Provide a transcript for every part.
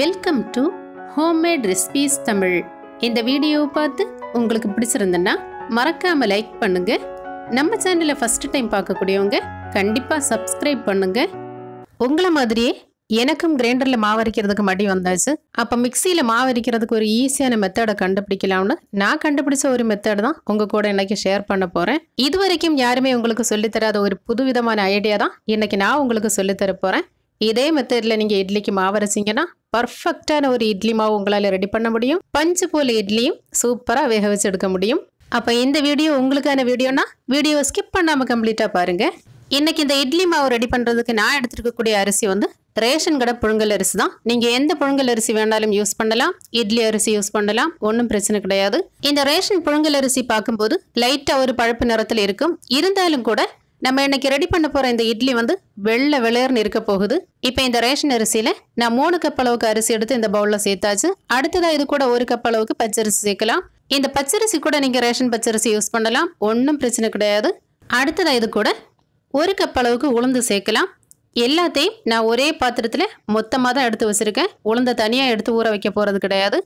Welcome to homemade recipes Tamil இந்த வீடியோவை பார்த்து உங்களுக்கு பிடிச்சிருந்தேன்னா மறக்காம லைக் பண்ணுங்க. நம்ம சேனலை ஃபஸ்ட்டு டைம் பார்க்கக்கூடியவங்க கண்டிப்பாக சப்ஸ்கிரைப் பண்ணுங்க. உங்களை மாதிரியே எனக்கும் கிரைண்டரில் மாவு அரைக்கிறதுக்கு மடி வந்தாச்சு. அப்போ மிக்சியில் மாவு அரைக்கிறதுக்கு ஒரு ஈஸியான மெத்தடை கண்டுபிடிக்கலாம்னு நான் கண்டுபிடிச்ச ஒரு மெத்தட் தான் உங்கள் கூட இன்றைக்கி ஷேர் பண்ண போகிறேன் இது வரைக்கும் யாருமே உங்களுக்கு சொல்லித் தராத ஒரு புதுவிதமான ஐடியா தான் இன்றைக்கி நான் உங்களுக்கு சொல்லித்தர போகிறேன் இதே மெத்தடில் நீங்கள் இட்லிக்கு மாவு அரைச்சிங்கன்னா பர்ஃபெக்டான ஒரு இட்லி மாவு உங்களால் ரெடி பண்ண முடியும். பஞ்சு போல இட்லியும் சூப்பராக வேக வச்சு எடுக்க முடியும். அப்போ இந்த வீடியோ உங்களுக்கான வீடியோனா வீடியோவை ஸ்கிப் பண்ணாமல் கம்ப்ளீட்டாக பாருங்கள் இன்றைக்கி இந்த இட்லி மாவு ரெடி பண்ணுறதுக்கு நான் எடுத்துருக்கக்கூடிய அரிசி வந்து ரேஷன் கடை புழுங்கல் அரிசி தான். நீங்கள் எந்த புழுங்கல் அரிசி வேணாலும் யூஸ் பண்ணலாம். இட்லி அரிசி யூஸ் பண்ணலாம். ஒன்றும் பிரச்சனை கிடையாது. இந்த ரேஷன் புழுங்கல் அரிசி பார்க்கும்போது லைட்டாக ஒரு பழுப்பு நிறத்தில் இருக்கும். இருந்தாலும் கூட நம்ம இன்னைக்கு ரெடி பண்ண போகிற இந்த இட்லி வந்து வெள்ளை வெளையர்னு இருக்க போகுது. இப்போ இந்த ரேஷன் அரிசியில் நான் மூணு கப் அளவுக்கு அரிசி எடுத்து இந்த பவுலில் சேர்த்தாச்சு. அடுத்ததாக இது கூட ஒரு கப் அளவுக்கு பச்சரிசி சேர்க்கலாம். இந்த பச்சரிசி கூட நீங்கள் ரேஷன் பச்சரிசி யூஸ் பண்ணலாம். ஒன்றும் பிரச்சனை கிடையாது. அடுத்ததாக இது கூட ஒரு கப் அளவுக்கு உளுந்து சேர்க்கலாம். எல்லாத்தையும் நான் ஒரே பாத்திரத்தில் மொத்தமாக தான் எடுத்து வச்சுருக்கேன். உளுந்தை தனியாக எடுத்து ஊற வைக்க போகிறது கிடையாது.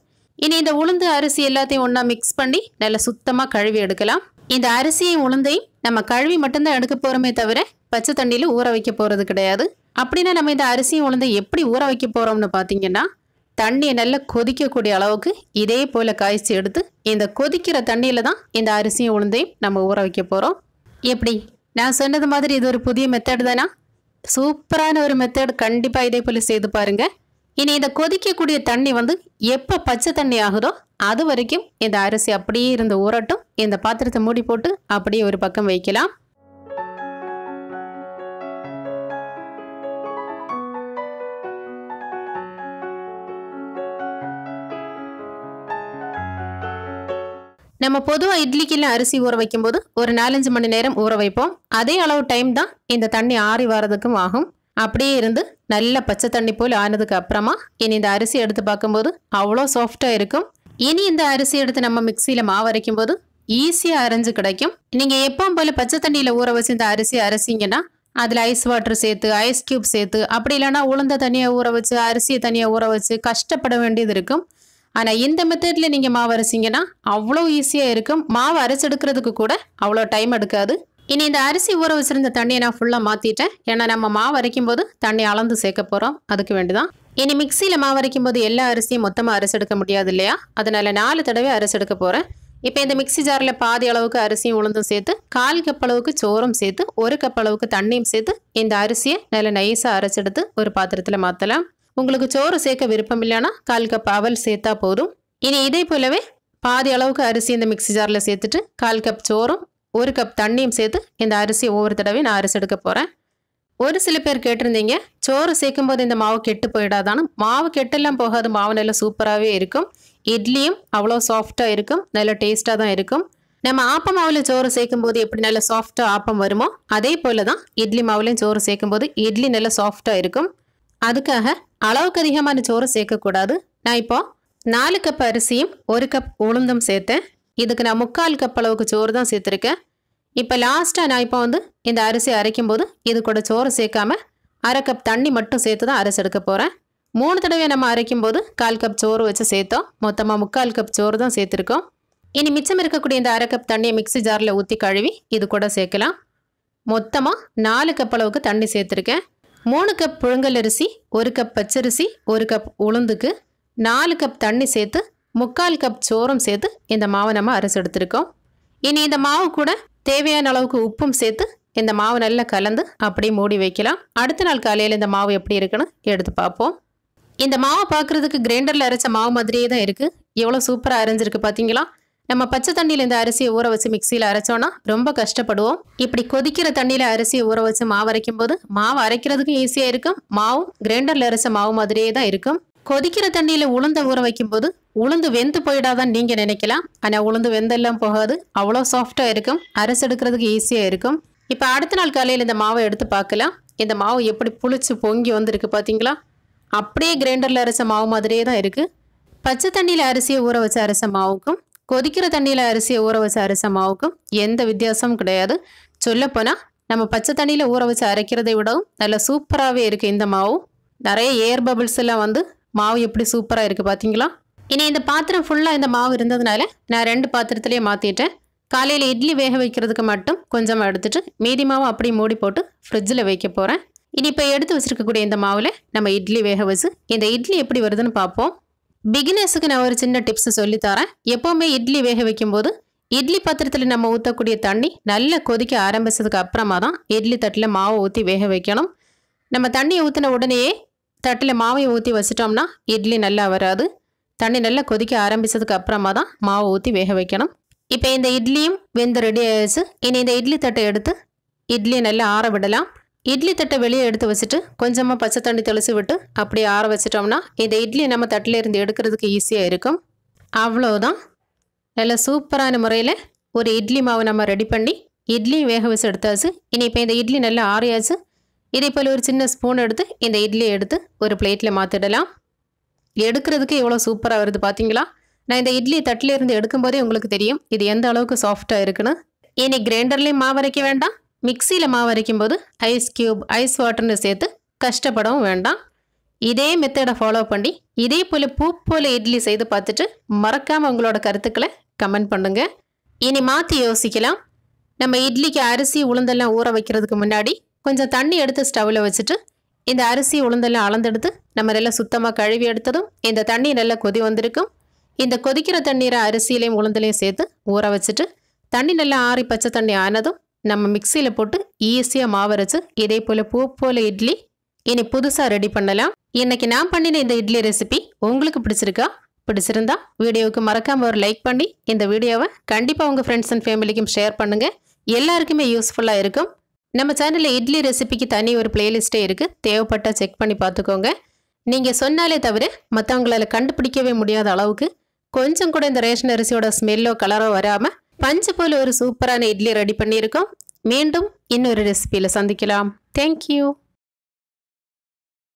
இனி இந்த உளுந்து அரிசி எல்லாத்தையும் ஒன்றா மிக்ஸ் பண்ணி நல்லா சுத்தமாக கழுவி எடுக்கலாம். இந்த அரிசியும் உளுந்தையும் நம்ம கழுவி மட்டும்தான் எடுக்க போகிறோமே தவிர பச்சை தண்ணியில் ஊற வைக்க போகிறது கிடையாது. அப்படின்னா நம்ம இந்த அரிசியும் உளுந்தை எப்படி ஊற வைக்க போகிறோம்னு பார்த்தீங்கன்னா தண்ணியை நல்லா கொதிக்கக்கூடிய அளவுக்கு இதே போல் காய்ச்சி எடுத்து இந்த கொதிக்கிற தண்ணியில் தான் இந்த அரிசியும் உளுந்தையும் நம்ம ஊற வைக்க போகிறோம் எப்படி? நான் சொன்னது மாதிரி இது ஒரு புதிய மெத்தட் தானா? சூப்பரான ஒரு மெத்தட் கண்டிப்பாக இதே போல் செய்து பாருங்கள் இனி இந்த கொதிக்கக்கூடிய தண்ணி வந்து எப்போ பச்சை தண்ணி ஆகுதோ அது வரைக்கும் இந்த அரிசி அப்படியே இருந்து ஊறட்டும். இந்த பாத்திரத்தை மூடி போட்டு அப்படியே ஒரு பக்கம் வைக்கலாம். நம்ம பொதுவாக இட்லிக்கெல்லாம் அரிசி ஊற வைக்கும்போது ஒரு நாலஞ்சு மணி நேரம் ஊற வைப்போம். அதே அளவு டைம் தான் இந்த தண்ணி ஆறி வர்றதுக்கும் ஆகும். அப்படியே இருந்து நல்ல பச்சை தண்ணி போல் ஆனதுக்கு அப்புறமா இனி இந்த அரிசி எடுத்து பார்க்கும்போது அவ்வளோ சாஃப்டாக இருக்கும். இனி இந்த அரிசி எடுத்து நம்ம மிக்சியில் மாவு அரைக்கும் போது ஈஸியாக அரைஞ்சு கிடைக்கும். நீங்கள் எப்பவும் போல் பச்சை தண்ணியில் ஊற வச்சு இந்த அரிசி அரைச்சிங்கன்னா அதில் ஐஸ் வாட்டர் சேர்த்து ஐஸ் க்யூப் சேர்த்து அப்படி இல்லைன்னா உளுந்த தனியாக ஊற வச்சு அரிசியை தனியாக ஊற வச்சு கஷ்டப்பட வேண்டியது இருக்கும். ஆனால் இந்த மெத்தடில் நீங்கள் மாவு அரைச்சிங்கன்னா அவ்வளோ ஈஸியாக இருக்கும். மாவு அரைச்செடுக்கிறதுக்கு கூட அவ்வளோ டைம் எடுக்காது. இனி இந்த அரிசி ஊற வச்சிருந்த தண்ணியை நான் ஃபுல்லாக மாற்றிட்டேன் ஏன்னா நம்ம மாவு அரைக்கும் போது தண்ணி அளந்து சேர்க்க போகிறோம் அதுக்கு வேண்டிதான். இனி மிக்சியில் மாவு அரைக்கும் போது எல்லா அரிசியும் மொத்தமாக அரைச்செடுக்க முடியாது இல்லையா? அதனால் நாலு தடவை அரைச்செடுக்க போகிறேன் இப்போ இந்த மிக்சி ஜாரில் பாதி அளவுக்கு அரிசியும் உளுந்தும் சேர்த்து கால் கப் அளவுக்கு சோறும் சேர்த்து ஒரு கப் அளவுக்கு தண்ணியும் சேர்த்து இந்த அரிசியை நல்லா நைஸாக அரைச்செடுத்து ஒரு பாத்திரத்தில் மாற்றலாம் உங்களுக்கு சோறு சேர்க்க விருப்பம் இல்லைன்னா கால் கப் அவல் சேர்த்தா போதும். இனி இதே போலவே பாதி அளவுக்கு அரிசி இந்த மிக்சி ஜாரில் சேர்த்துட்டு கால் கப் சோறும் ஒரு கப் தண்ணியும் சேர்த்து இந்த அரிசியை ஒவ்வொரு தடவை நான் அரிசி எடுக்க போகிறேன் ஒரு சில பேர் கேட்டிருந்தீங்க சோறு சேர்க்கும் போது இந்த மாவு கெட்டு போயிடாதானு மாவு கெட்டெல்லாம் போகாது மாவு நல்லா சூப்பராகவே இருக்கும். இட்லியும் அவ்வளோ சாஃப்டாக இருக்கும் நல்ல டேஸ்ட்டாக தான் இருக்கும். நம்ம ஆப்ப மாவில் சோறு சேர்க்கும் போது எப்படி நல்ல சாஃப்டாக ஆப்பம் வருமோ அதே போல் தான் இட்லி மாவுலையும் சோறு சேர்க்கும் போது இட்லி நல்லா சாஃப்டாக இருக்கும். அதுக்காக அளவுக்கு அதிகமான சோறு சேர்க்கக்கூடாது நான் இப்போ நாலு கப் அரிசியும் ஒரு கப் உளுந்தும் சேர்த்தேன். இதுக்கு நான் முக்கால் கப் அளவுக்கு சோறு தான் சேர்த்துருக்கேன். இப்போ லாஸ்ட்டாக நான் இப்போ வந்து இந்த அரிசி அரைக்கும் போது இது கூட சோறு சேர்க்காம அரை கப் தண்ணி மட்டும் சேர்த்து தான் அரைச்சி எடுக்க போகிறேன் மூணு தடவை நம்ம அரைக்கும் போது கால் கப் சோறு வச்சு சேர்த்தோம். மொத்தமாக முக்கால் கப் சோறு தான் சேர்த்துருக்கோம். இனி மிச்சம் இருக்கக்கூடிய இந்த அரை கப் தண்ணியை மிக்சி ஜாரில் ஊற்றி கழுவி இது கூட சேர்க்கலாம். மொத்தமாக நாலு கப் அளவுக்கு தண்ணி சேர்த்துருக்கேன். மூணு கப் புழுங்கல் அரிசி ஒரு கப் பச்சரிசி ஒரு கப் உளுந்துக்கு நாலு கப் தண்ணி சேர்த்து முக்கால் கப் சோறும் சேர்த்து இந்த மாவை நம்ம அரைச்சி எடுத்திருக்கோம். இனி இந்த மாவு கூட தேவையான அளவுக்கு உப்பும் சேர்த்து இந்த மாவு நல்லா கலந்து அப்படியே மூடி வைக்கலாம். அடுத்த நாள் காலையில் இந்த மாவு எப்படி இருக்குன்னு எடுத்து பார்ப்போம். இந்த மாவை பார்க்குறதுக்கு கிரைண்டரில் அரைச்ச மாவு மாதிரியே தான் இருக்குது எவ்வளோ சூப்பராக அரைஞ்சிருக்கு பார்த்தீங்களா நம்ம பச்சை தண்ணியில் இந்த அரிசியை ஊற வச்சு மிக்சியில் அரைச்சோன்னா ரொம்ப கஷ்டப்படுவோம். இப்படி கொதிக்கிற தண்ணியில் அரிசியை ஊற வச்சு மாவு அரைக்கும் போது மாவு அரைக்கிறதுக்கும் ஈஸியாக இருக்கும். மாவும் கிரைண்டரில் அரைச்ச மாவு மாதிரியே தான் இருக்கும். கொதிக்கிற தண்ணியில் உளுந்த ஊற வைக்கும்போது உளுந்து வெந்து போயிடாதான் நீங்கள் நினைக்கலாம். ஆனால் உளுந்து வெந்தெல்லாம் போகாது. அவ்வளோ சாஃப்டாக இருக்கும். அரைச்செடுக்கிறதுக்கு ஈஸியாக இருக்கும். இப்போ அடுத்த நாள் காலையில் இந்த மாவை எடுத்து பார்க்கலாம். இந்த மாவு எப்படி புளிச்சு பொங்கி வந்திருக்கு பார்த்தீங்களா அப்படியே கிரைண்டரில் அரைச்ச மாவு மாதிரியே தான் இருக்குது பச்சை தண்ணியில் அரிசியை ஊற வச்ச அரைச்ச மாவுக்கும் கொதிக்கிற தண்ணியில் அரிசியை ஊற வச்ச அரைச்ச மாவுக்கும் எந்த வித்தியாசமும் கிடையாது. சொல்லப்போனால் நம்ம பச்சை தண்ணியில் ஊற வச்சு அரைக்கிறதை விடவும் நல்ல சூப்பராகவே இருக்குது இந்த மாவு. நிறைய ஏர் பபிள்ஸ் எல்லாம் வந்து மாவு எப்படி சூப்பராக இருக்குது பார்த்தீங்களா இனி இந்த பாத்திரம் ஃபுல்லாக இந்த மாவு இருந்ததுனால நான் ரெண்டு பாத்திரத்துலேயே மாற்றிட்டேன் காலையில் இட்லி வேக வைக்கிறதுக்கு மட்டும் கொஞ்சமாக எடுத்துட்டு மீதி மாவு அப்படியே மூடி போட்டு ஃப்ரிட்ஜில் வைக்க போகிறேன் இனி இப்போ எடுத்து வச்சுருக்கக்கூடிய இந்த மாவில் நம்ம இட்லி வேக வச்சு இந்த இட்லி எப்படி வருதுன்னு பார்ப்போம் பிகினர்ஸுக்கு நான் ஒரு சின்ன டிப்ஸ் சொல்லித்தரேன் எப்போவுமே இட்லி வேக வைக்கும்போது இட்லி பாத்திரத்தில் நம்ம ஊற்றக்கூடிய தண்ணி நல்லா கொதிக்க ஆரம்பித்ததுக்கு அப்புறமா தான் இட்லி தட்டில் மாவை ஊற்றி வேக வைக்கணும். நம்ம தண்ணியை ஊற்றின உடனேயே தட்டில் மாவை ஊற்றி வச்சிட்டோம்னா இட்லி நல்லா வராது. தண்ணி நல்லா கொதிக்க ஆரம்பித்ததுக்கு அப்புறமா தான் மாவை ஊற்றி வேக வைக்கணும். இப்போ இந்த இட்லியும் வெந்து ரெடி ஆயிடுச்சு. இனி இந்த இட்லி தட்டை எடுத்து இட்லியை நல்லா ஆற விடலாம். இட்லி தட்டை வெளியே எடுத்து வச்சுட்டு கொஞ்சமாக பச்சை தண்ணி தெளிச்சு விட்டு அப்படியே ஆற வச்சிட்டோம்னா இந்த இட்லியை நம்ம தட்டில் இருந்து எடுக்கிறதுக்கு ஈஸியாக இருக்கும். அவ்வளோதான் நல்லா சூப்பரான முறையில் ஒரு இட்லி மாவு நம்ம ரெடி பண்ணி இட்லியும் வேக வச்சு எடுத்தாச்சு. இனி இப்போ இந்த இட்லி நல்லா ஆறியாச்சு. இதே போல் ஒரு சின்ன ஸ்பூன் எடுத்து இந்த இட்லியை எடுத்து ஒரு பிளேட்டில் மாற்றிடலாம் எடுக்கிறதுக்கு எவ்வளோ சூப்பராக வருது பார்த்தீங்களா நான் இந்த இட்லி தட்டிலேருந்து எடுக்கும்போதே உங்களுக்கு தெரியும். இது எந்த அளவுக்கு சாஃப்டாக இருக்குன்னு. இனி கிரைண்டர்லேயும் மாவு அரைக்க வேண்டாம். மிக்சியில் மாவு அரைக்கும் போது ஐஸ் க்யூப் ஐஸ் வாட்டர்னு சேர்த்து கஷ்டப்படவும் வேண்டாம். இதே மெத்தடை ஃபாலோ பண்ணி இதே போல் பூ போல் இட்லி செய்து பார்த்துட்டு மறக்காமல் உங்களோட கருத்துக்களை கமெண்ட் பண்ணுங்கள் இனி மாற்றி யோசிக்கலாம். நம்ம இட்லிக்கு அரிசி உளுந்தெல்லாம் ஊற வைக்கிறதுக்கு முன்னாடி கொஞ்சம் தண்ணி எடுத்து ஸ்டவ்வில் வச்சுட்டு இந்த அரிசி உளுந்தெல்லாம் அளந்தெடுத்து நம்ம நல்லா சுத்தமாக கழுவி எடுத்ததும் இந்த தண்ணி நல்லா கொதி வந்திருக்கும். இந்த கொதிக்கிற தண்ணீரை அரிசியிலையும் உளுந்தலையும் சேர்த்து ஊற வச்சுட்டு தண்ணி நல்லா ஆறி பச்சை தண்ணி ஆனதும் நம்ம மிக்சியில் போட்டு ஈஸியாக மாவரைச்சு இதே போல் பூ போல் இட்லி இனி புதுசாக ரெடி பண்ணலாம். இன்றைக்கி நான் பண்ணின இந்த இட்லி ரெசிபி உங்களுக்கு பிடிச்சிருக்கா? பிடிச்சிருந்தா வீடியோவுக்கு மறக்காமல் ஒரு லைக் பண்ணி இந்த வீடியோவை கண்டிப்பாக உங்கள் ஃப்ரெண்ட்ஸ் அண்ட் ஃபேமிலிக்கும் ஷேர் பண்ணுங்கள் எல்லாருக்குமே யூஸ்ஃபுல்லாக இருக்கும். நம்ம சேனலில் இட்லி ரெசிபிக்கு தனி ஒரு பிளேலிஸ்ட்டே இருக்குது தேவைப்பட்டா செக் பண்ணி பார்த்துக்கோங்க. நீங்கள் சொன்னாலே தவிர மற்றவங்களால கண்டுபிடிக்கவே முடியாத அளவுக்கு கொஞ்சம் கூட இந்த ரேஷன் அரிசியோட ஸ்மெல்லோ கலரோ வராமல் பஞ்சு போல் ஒரு சூப்பரான இட்லி ரெடி பண்ணியிருக்கோம். மீண்டும் இன்னொரு ரெசிபியில் சந்திக்கலாம். தேங்க்யூ